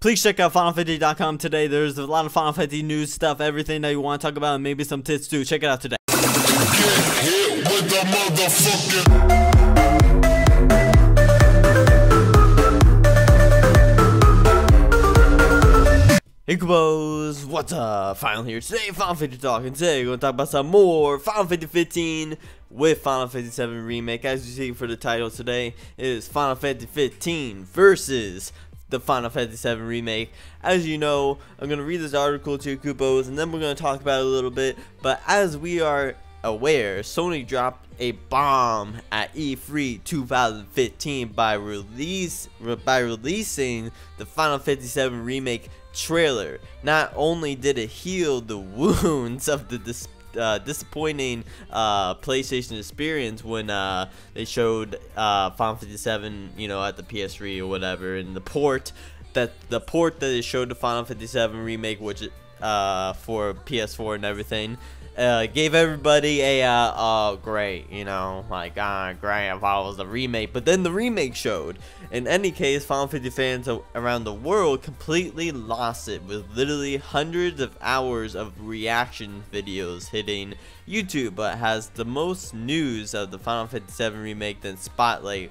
Please check out FinalFantasy.com today. There's a lot of Final Fantasy news stuff, everything that you want to talk about, and maybe some tits too. Check it out today. The. Incubos, what's up? Final here today, Final Fantasy Talk, and today we're going to talk about some more Final Fantasy 15 with Final Fantasy 7 Remake. As you see for the title today, it is Final Fantasy 15 versus the Final Fantasy 7 Remake. As you know, I'm going to read this article to you, Kupos, and then we're going to talk about it a little bit. But as we are aware, Sony dropped a bomb at E3 2015 by release by releasing the Final Fantasy VII Remake trailer. Not only did it heal the wounds of the dis- uh, disappointing uh, PlayStation experience when uh, they showed uh, Final Fantasy VII, you know, at the PS3 or whatever, and the port that the port that it showed the Final Fantasy VII remake, which uh, for PS4 and everything, uh, gave everybody a uh, oh great, you know, like ah great if I was the remake, but then the remake showed. In any case, Final Fantasy fans around the world completely lost it with literally hundreds of hours of reaction videos hitting YouTube, but has the most news of the Final Fantasy VII remake than Spotlight,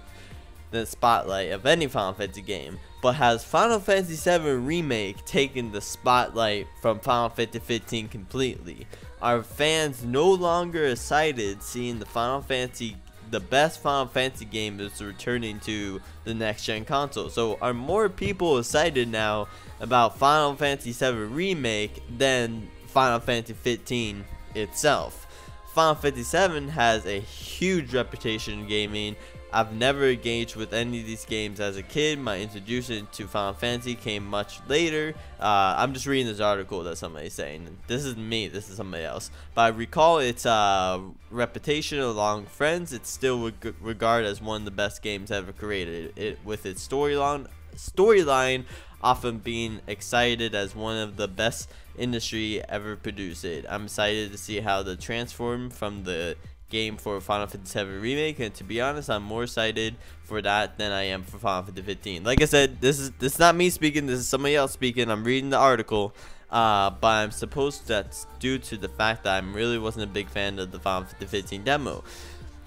than Spotlight of any Final Fantasy game. But has Final Fantasy VII Remake taken the spotlight from Final Fantasy 15 completely? Are fans no longer excited seeing the Final Fantasy, the best Final Fantasy game is returning to the next gen console? So are more people excited now about Final Fantasy VII Remake than Final Fantasy 15 itself? Final Fantasy VII has a huge reputation in gaming I've never engaged with any of these games as a kid. My introduction to Final Fantasy came much later. Uh, I'm just reading this article that somebody's saying. This is me. This is somebody else. But I recall its uh, reputation along friends. It's still reg regarded as one of the best games ever created. It with its storyline, storyline often being excited as one of the best industry ever produced it. I'm excited to see how the transform from the game for Final Fantasy VII Remake, and to be honest, I'm more excited for that than I am for Final Fantasy 15. Like I said, this is this is not me speaking. This is somebody else speaking. I'm reading the article, uh, but I'm supposed that's due to the fact that I really wasn't a big fan of the Final Fantasy 15 demo.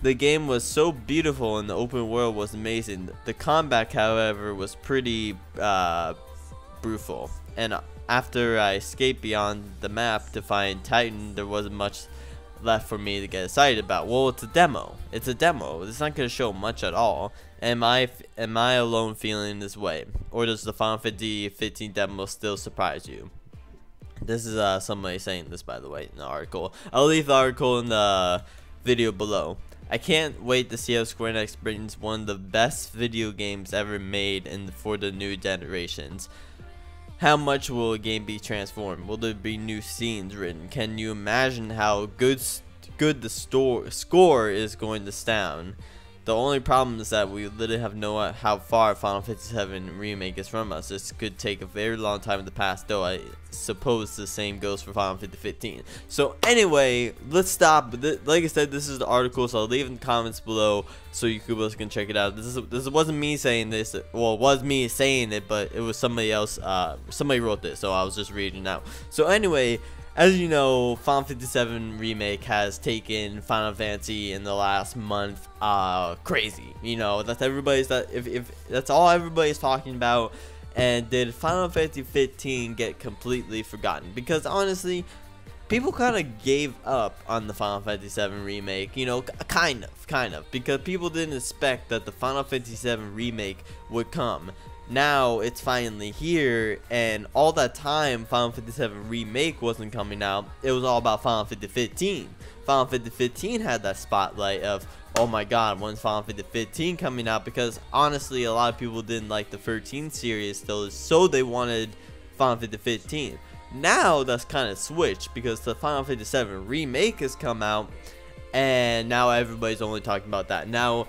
The game was so beautiful and the open world was amazing. The combat, however, was pretty uh, brutal. And after I escaped beyond the map to find Titan, there wasn't much left for me to get excited about. Well, it's a demo. It's a demo. It's not going to show much at all. Am I am I alone feeling this way, or does the Final Fantasy 15 demo still surprise you? This is uh, somebody saying this, by the way, in the article. I'll leave the article in the video below. I can't wait to see how Square Enix brings one of the best video games ever made in for the new generations. How much will a game be transformed? Will there be new scenes written? Can you imagine how good good the store score is going to sound? The only problem is that we literally have no uh, how far Final Fantasy VII Remake is from us. This could take a very long time to pass, though I suppose the same goes for Final Fantasy 15. So anyway, let's stop. Like I said, this is the article, so I'll leave in the comments below so you can check it out. This is this wasn't me saying this. Well, it was me saying it, but it was somebody else. Uh, somebody wrote this, so I was just reading out. So anyway as you know, Final Fantasy VII Remake has taken Final Fantasy in the last month uh, crazy. You know, that's everybody's that if, if that's all everybody's talking about. And did Final Fantasy 15 get completely forgotten? Because honestly, people kind of gave up on the Final Fantasy VII remake. You know, kind of, kind of, because people didn't expect that the Final Fantasy VII remake would come now it's finally here and all that time Final Fantasy VII Remake wasn't coming out it was all about Final Fantasy 15 Final Fantasy 15 had that spotlight of oh my god when's Final Fantasy 15 coming out? Because honestly a lot of people didn't like the 13 series still so they wanted Final Fantasy 15 now that's kind of switched because the Final Fantasy 7 Remake has come out and now everybody's only talking about that. Now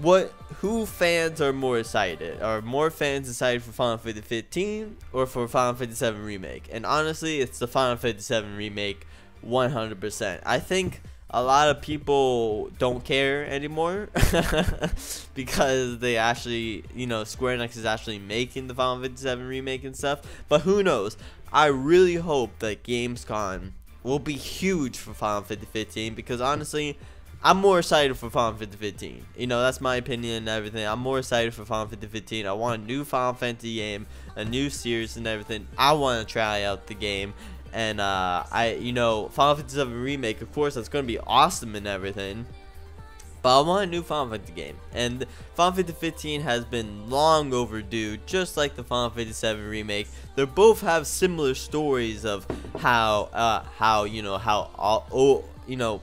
what who fans are more excited? Are more fans excited for Final Fantasy 15 or for Final Fantasy 7 remake? And honestly, it's the Final Fantasy 7 remake 100%. I think a lot of people don't care anymore because they actually, you know, Square Enix is actually making the Final Fantasy VII remake and stuff. But who knows? I really hope that Gamescom will be huge for Final Fantasy 15 because honestly, I'm more excited for Final Fantasy 15. You know, that's my opinion and everything. I'm more excited for Final Fantasy 15. I want a new Final Fantasy game, a new series and everything. I want to try out the game. And, uh, I, you know, Final Fantasy 7 Remake, of course, that's going to be awesome and everything. But I want a new Final Fantasy game. And Final Fantasy 15 has been long overdue, just like the Final Fantasy 7 remake. They both have similar stories of how, uh, how, you know, how, all, oh, you know,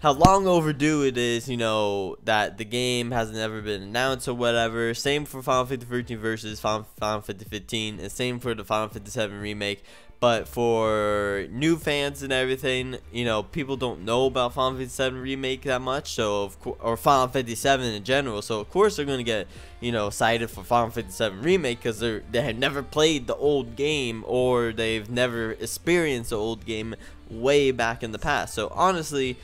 how long overdue it is, you know, that the game hasn't ever been announced or whatever. Same for Final Fantasy 13 versus Final, Final Fantasy 15, and same for the Final Fantasy 7 remake. But for new fans and everything, you know, people don't know about Final Fantasy 7 remake that much, so of or Final Fantasy 7 in general. So of course they're gonna get, you know, excited for Final Fantasy 7 remake because they they have never played the old game or they've never experienced the old game way back in the past. So honestly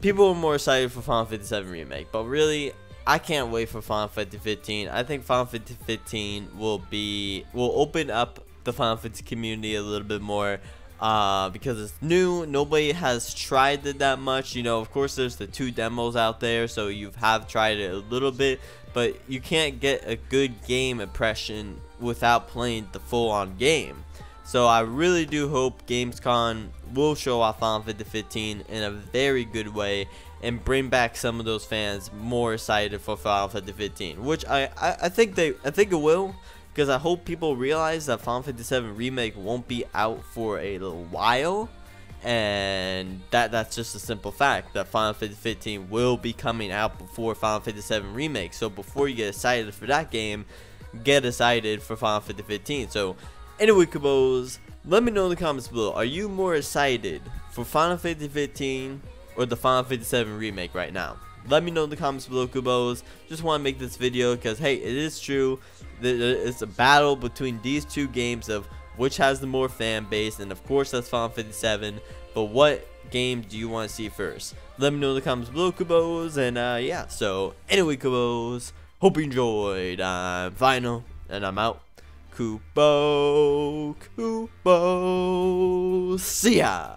people are more excited for Final Fantasy 7 Remake, but really, I can't wait for Final Fantasy 15. I think Final Fantasy 15 will be will open up the Final Fantasy community a little bit more. Uh, because it's new, nobody has tried it that much. You know, of course, there's the two demos out there, so you have tried it a little bit, but you can't get a good game impression without playing the full-on game. So I really do hope Gamescom will show off Final Fantasy 15 in a very good way and bring back some of those fans more excited for Final Fantasy 15, which I, I, I think they I think it will because I hope people realize that Final Fantasy 7 remake won't be out for a little while and that that's just a simple fact that Final Fantasy 15 will be coming out before Final Fantasy 7 remake. So before you get excited for that game, get excited for Final Fantasy 15. So Anyway, Kupos, let me know in the comments below. Are you more excited for Final Fantasy 15 or the Final Fantasy 7 remake right now? Let me know in the comments below, Kupos. Just want to make this video because, hey, it is true. It's a battle between these two games of which has the more fan base. And, of course, that's Final Fantasy 7. But what game do you want to see first? Let me know in the comments below, Kupos. And, uh, yeah. So, anyway, Kupos, hope you enjoyed. I'm Final, and I'm out. Kupo, Kupo, see ya.